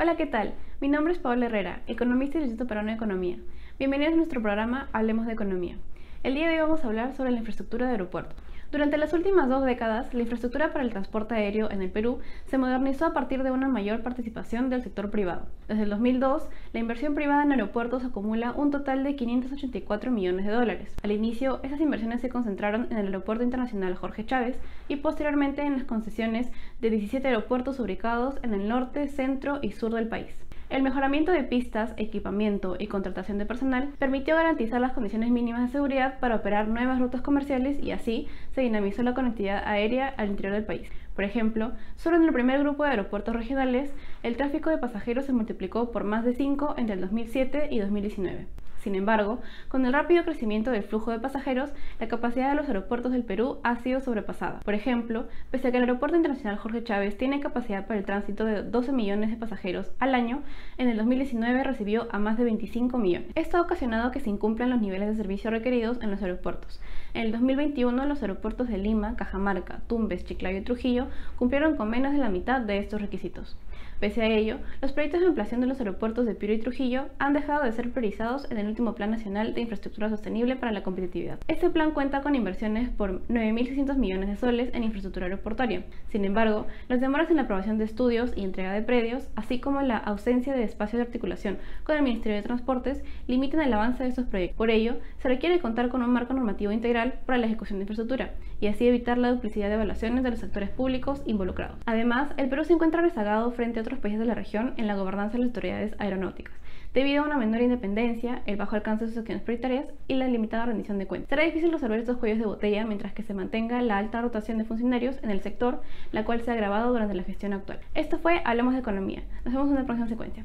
Hola, ¿qué tal? Mi nombre es Paola Herrera, economista del Instituto Peruano de Economía. Bienvenidos a nuestro programa Hablemos de Economía. El día de hoy vamos a hablar sobre la infraestructura de aeropuertos. Durante las últimas dos décadas, la infraestructura para el transporte aéreo en el Perú se modernizó a partir de una mayor participación del sector privado. Desde el 2002, la inversión privada en aeropuertos acumula un total de 584 millones de dólares. Al inicio, esas inversiones se concentraron en el Aeropuerto Internacional Jorge Chávez y posteriormente en las concesiones de 17 aeropuertos ubicados en el norte, centro y sur del país. El mejoramiento de pistas, equipamiento y contratación de personal permitió garantizar las condiciones mínimas de seguridad para operar nuevas rutas comerciales y así se dinamizó la conectividad aérea al interior del país. Por ejemplo, solo en el primer grupo de aeropuertos regionales, el tráfico de pasajeros se multiplicó por más de 5 entre el 2007 y 2019. Sin embargo, con el rápido crecimiento del flujo de pasajeros, la capacidad de los aeropuertos del Perú ha sido sobrepasada. Por ejemplo, pese a que el Aeropuerto Internacional Jorge Chávez tiene capacidad para el tránsito de 12 millones de pasajeros al año, en el 2019 recibió a más de 25 millones. Esto ha ocasionado que se incumplan los niveles de servicio requeridos en los aeropuertos. En el 2021, los aeropuertos de Lima, Cajamarca, Tumbes, Chiclayo y Trujillo cumplieron con menos de la mitad de estos requisitos. Pese a ello, los proyectos de ampliación de los aeropuertos de Piura y Trujillo han dejado de ser priorizados en el último Plan Nacional de Infraestructura Sostenible para la Competitividad. Este plan cuenta con inversiones por 9.600 millones de soles en infraestructura aeroportuaria. Sin embargo, las demoras en la aprobación de estudios y entrega de predios, así como la ausencia de espacio de articulación con el Ministerio de Transportes, limitan el avance de estos proyectos. Por ello, se requiere contar con un marco normativo integral para la ejecución de infraestructura y así evitar la duplicidad de evaluaciones de los sectores públicos involucrados. Además, el Perú se encuentra rezagado frente a otros países de la región en la gobernanza de las autoridades aeronáuticas, debido a una menor independencia, el bajo alcance de sus acciones prioritarias y la limitada rendición de cuentas. Será difícil resolver estos cuellos de botella mientras que se mantenga la alta rotación de funcionarios en el sector, la cual se ha agravado durante la gestión actual. Esto fue Hablamos de Economía. Nos vemos en una próxima secuencia.